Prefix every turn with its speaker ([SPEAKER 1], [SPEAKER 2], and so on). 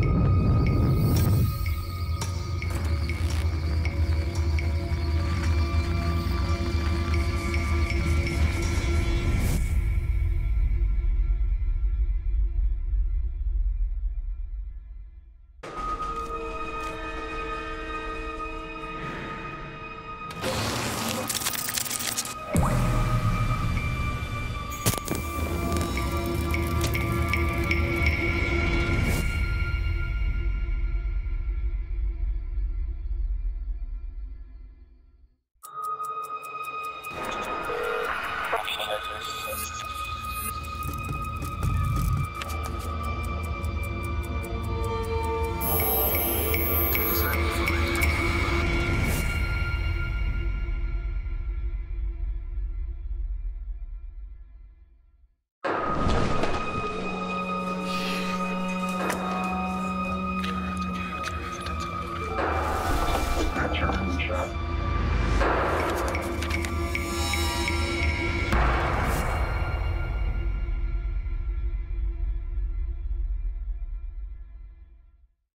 [SPEAKER 1] Thank you. return trip.